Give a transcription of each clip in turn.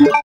you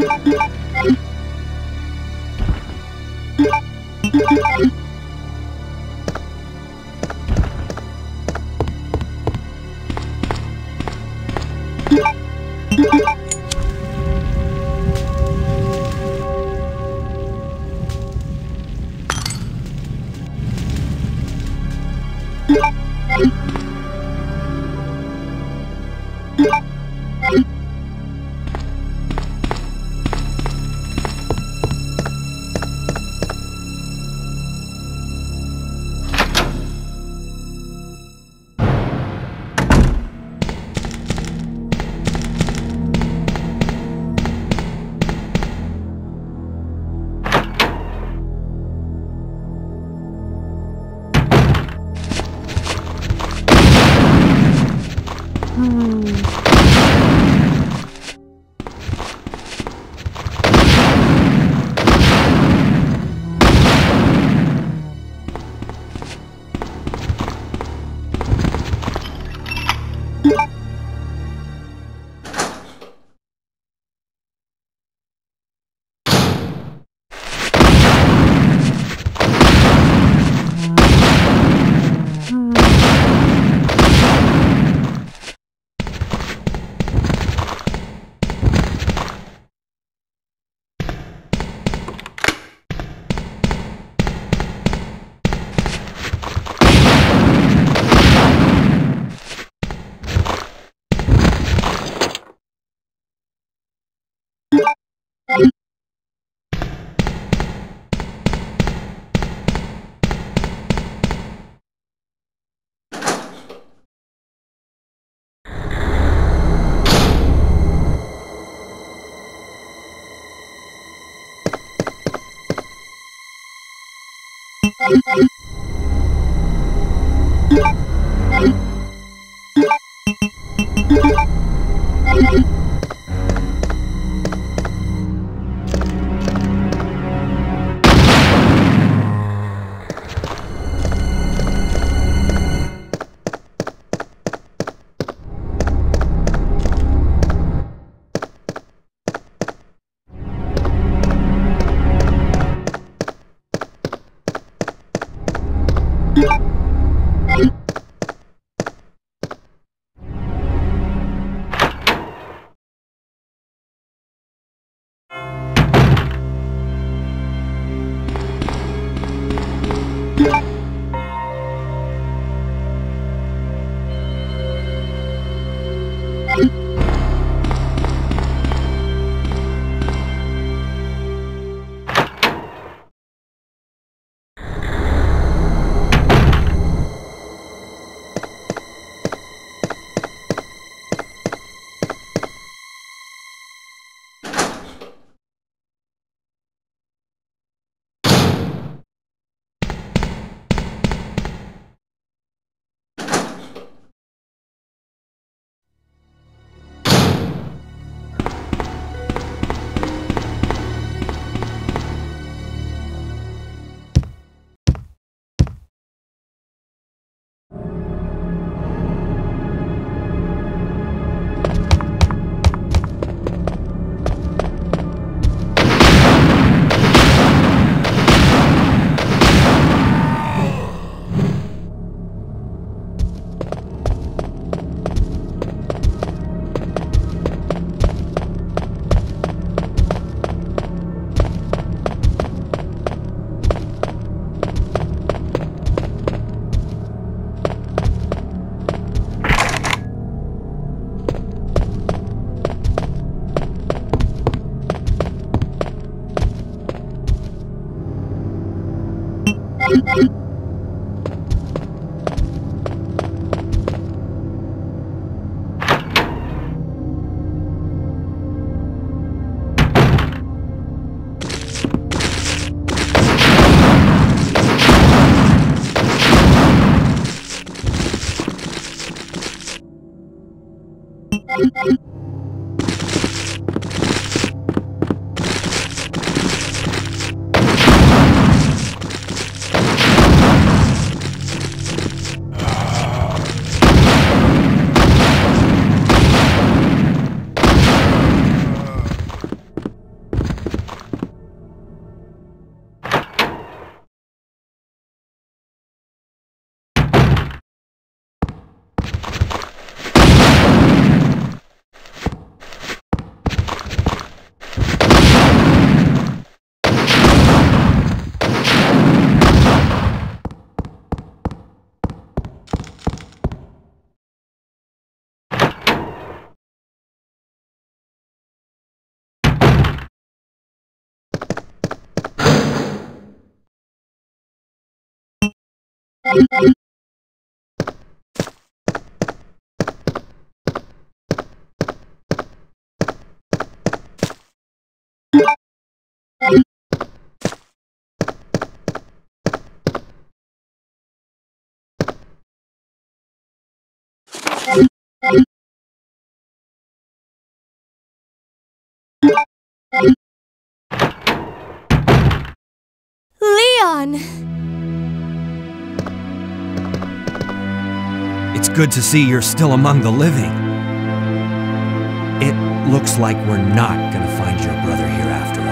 Thank you. Thank you. Leon! Good to see you're still among the living. It looks like we're not gonna find your brother here after all.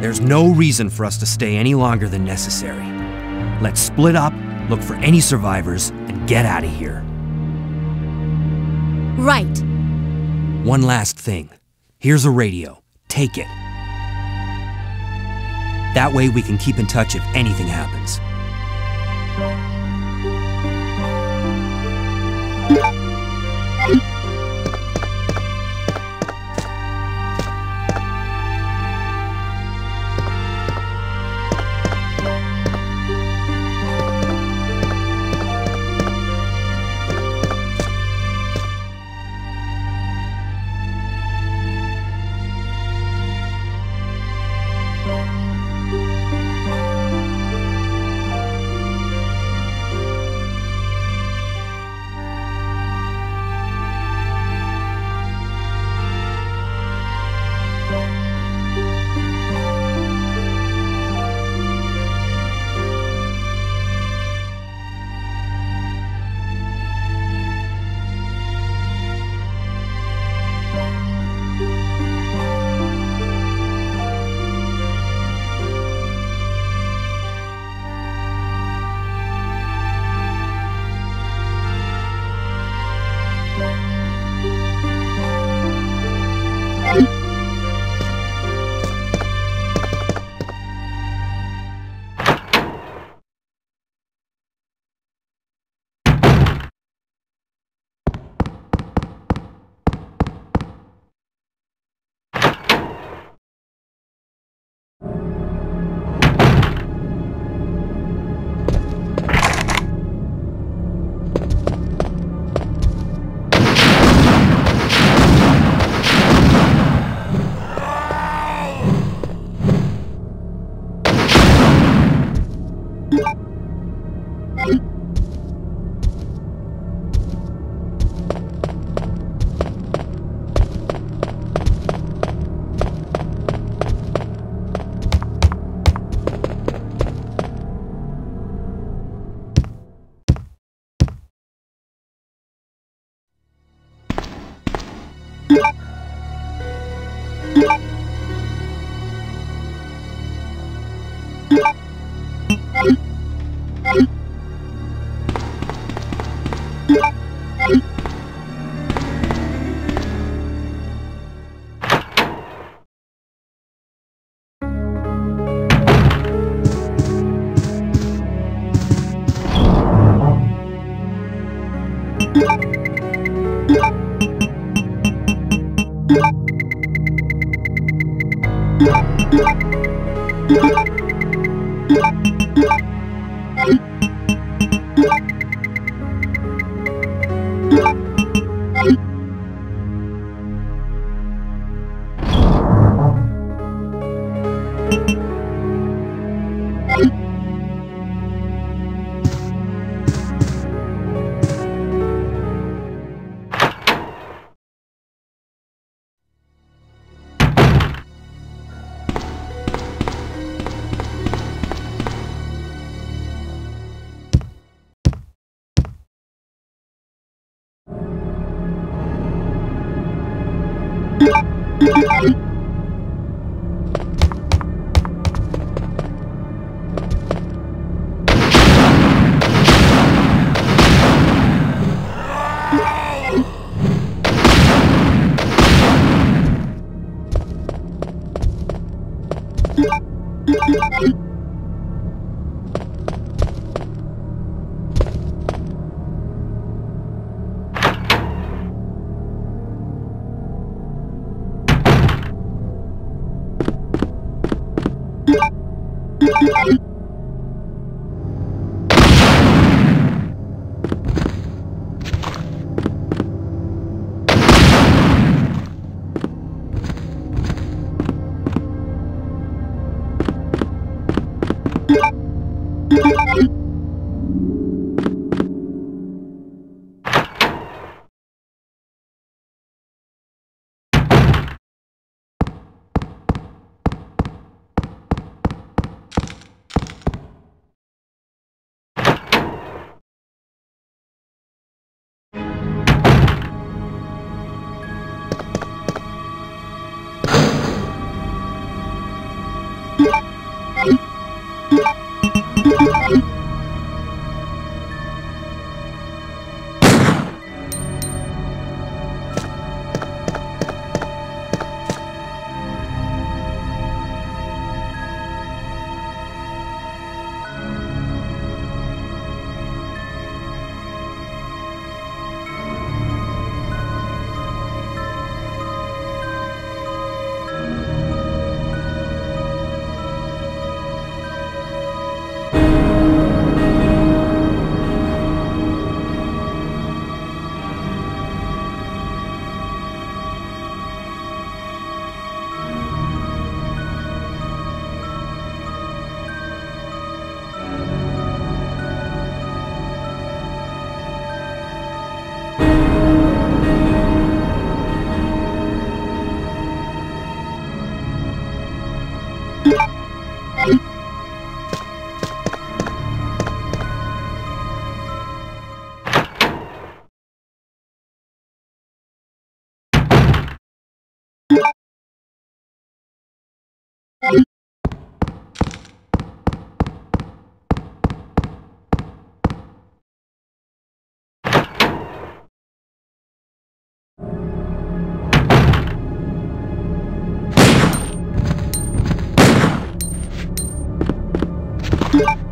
There's no reason for us to stay any longer than necessary. Let's split up, look for any survivors, and get out of here. Right. One last thing. Here's a radio. Take it. That way we can keep in touch if anything happens. you Mm-hmm.